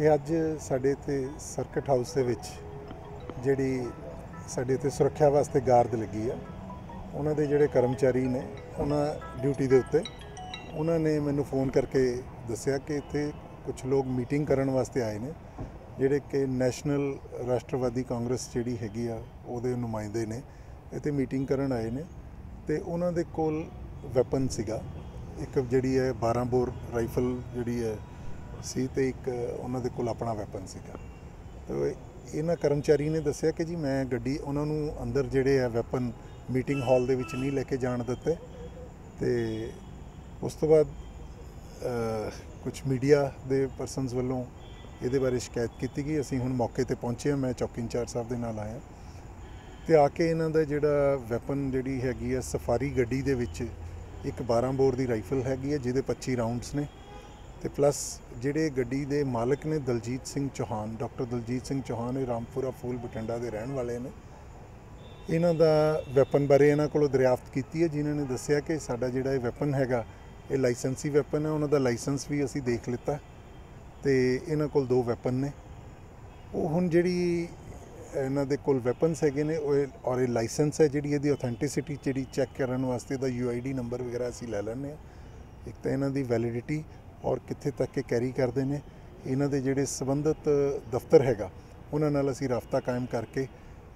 ਇਹ ਅੱਜ ਸਾਡੇ ਇੱਥੇ ਸਰਕਟ ਹਾਊਸ ਦੇ ਵਿੱਚ ਜਿਹੜੀ ਸਾਡੇ ਇੱਥੇ ਸੁਰੱਖਿਆ ਵਾਸਤੇ ਗਾਰਡ ਲੱਗੀ ਆ। ਉਹਨਾਂ ਦੇ ਜਿਹੜੇ ਕਰਮਚਾਰੀ ਨੇ, ਉਹਨਾਂ ਡਿਊਟੀ ਦੇ ਉੱਤੇ, ਉਹਨਾਂ ਨੇ ਮੈਨੂੰ ਫੋਨ ਕਰਕੇ ਦੱਸਿਆ ਕਿ ਇੱਥੇ ਕੁਝ ਲੋਕ ਮੀਟਿੰਗ ਕਰਨ ਵਾਸਤੇ ਆਏ ਨੇ, ਜਿਹੜੇ ਕਿ ਨੈਸ਼ਨਲ ਰਾਸ਼ਟਰਵਾਦੀ ਕਾਂਗਰਸ ਜਿਹੜੀ ਹੈਗੀ ਆ, ਉਹਦੇ ਨੁਮਾਇੰਦੇ ਨੇ, ਇੱਥੇ ਮੀਟਿੰਗ ਕਰਨ ਆਏ ਨੇ ਤੇ ਉਹਨਾਂ ਦੇ ਕੋਲ ਵੈਪਨ ਸੀਗਾ। ਇੱਕ ਜਿਹੜੀ ਹੈ 12 ਬੋਰ ਰਾਈਫਲ ਜਿਹੜੀ ਹੈ ਸੀ ਤੇ ਇੱਕ ਉਹਨਾਂ ਦੇ ਕੋਲ ਆਪਣਾ ਵੈਪਨ ਸੀਗਾ। ਤੇ ਇਹਨਾਂ ਕਰਮਚਾਰੀ ਨੇ ਦੱਸਿਆ ਕਿ ਜੀ ਮੈਂ ਗੱਡੀ ਉਹਨਾਂ ਨੂੰ ਅੰਦਰ ਜਿਹੜੇ ਆ ਵੈਪਨ ਮੀਟਿੰਗ ਹਾਲ ਦੇ ਵਿੱਚ ਨਹੀਂ ਲੈ ਕੇ ਜਾਣ ਦਿੱਤੇ। ਤੇ ਉਸ ਤੋਂ ਬਾਅਦ ਕੁਝ ਮੀਡੀਆ ਦੇ ਪਰਸਨਸ ਵੱਲੋਂ ਇਹਦੇ ਬਾਰੇ ਸ਼ਿਕਾਇਤ ਕੀਤੀ ਗਈ। ਅਸੀਂ ਹੁਣ ਮੌਕੇ ਤੇ ਪਹੁੰਚੇ ਹਾਂ। ਮੈਂ ਚੌਕੀ ਇੰਚਾਰਜ ਸਾਹਿਬ ਦੇ ਨਾਲ ਆਇਆ। ਤੇ ਆ ਕੇ ਇਹਨਾਂ ਦਾ ਜਿਹੜਾ ਵੈਪਨ ਜਿਹੜੀ ਹੈਗੀ ਆ ਸਫਾਰੀ ਗੱਡੀ ਦੇ ਵਿੱਚ ਇੱਕ 12 ਬੋਰ ਦੀ ਰਾਈਫਲ ਹੈਗੀ ਹੈ ਜਿਹਦੇ 25 ਰਾਉਂਡਸ ਨੇ। ਤੇ ਪਲੱਸ ਜਿਹੜੇ ਗੱਡੀ ਦੇ ਮਾਲਕ ਨੇ ਦਲਜੀਤ ਸਿੰਘ ਚੌਹਾਨ ਡਾਕਟਰ ਦਲਜੀਤ ਸਿੰਘ ਚੌਹਾਨ ਇਹ ਰਾਮਪੁਰਾ ਫੂਲ ਬਟੰਡਾ ਦੇ ਰਹਿਣ ਵਾਲੇ ਨੇ। ਇਹਨਾਂ ਦਾ ਵੈਪਨ ਬਾਰੇ ਇਹਨਾਂ ਕੋਲੋਂ ਦਰਿਆਫਤ ਕੀਤੀ ਹੈ, ਜਿਨ੍ਹਾਂ ਨੇ ਦੱਸਿਆ ਕਿ ਸਾਡਾ ਜਿਹੜਾ ਇਹ ਵੈਪਨ ਹੈਗਾ, ਇਹ ਲਾਇਸੈਂਸੀ ਵੈਪਨ ਹੈ, ਉਹਨਾਂ ਦਾ ਲਾਇਸੈਂਸ ਵੀ ਅਸੀਂ ਦੇਖ ਲਿੱਤਾ ਤੇ ਇਹਨਾਂ ਕੋਲ ਦੋ ਵੈਪਨ ਨੇ। ਉਹ ਹੁਣ ਜਿਹੜੀ ਇਹਨਾਂ ਦੇ ਕੋਲ ਵੈਪਨਸ ਹੈਗੇ ਨੇ, ਉਹ ਔਰ ਇਹ ਲਾਇਸੈਂਸ ਹੈ ਜਿਹੜੀ ਇਹਦੀ ਆਥੈਂਟਿਸਿਟੀ ਜਿਹੜੀ ਚੈੱਕ ਕਰਨ ਵਾਸਤੇ ਦਾ ਯੂਆਈਡੀ ਨੰਬਰ ਵਗੈਰਾ ਅਸੀਂ ਲੈ ਲੈਂਦੇ ਆ ਇੱਕ ਤਾਂ ਇਹਨਾਂ ਦੀ ਵੈਲਿਡਿਟੀ ਔਰ ਕਿੱਥੇ ਤੱਕ ਇਹ ਕੈਰੀ ਕਰਦੇ ਨੇ, ਇਹਨਾਂ ਦੇ ਜਿਹੜੇ ਸੰਬੰਧਿਤ ਦਫ਼ਤਰ ਹੈਗਾ, ਉਹਨਾਂ ਨਾਲ ਅਸੀਂ ਰਾਫਤਾ ਕਾਇਮ ਕਰਕੇ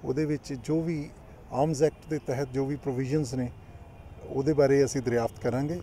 ਉਹਦੇ ਵਿੱਚ ਜੋ ਵੀ ਆਰਮਸ ਐਕਟ ਦੇ ਤਹਿਤ ਜੋ ਵੀ ਪ੍ਰੋਵੀਜ਼ਨਸ ਨੇ, ਉਹਦੇ ਬਾਰੇ ਅਸੀਂ ਦਰਿਆਫਤ ਕਰਾਂਗੇ।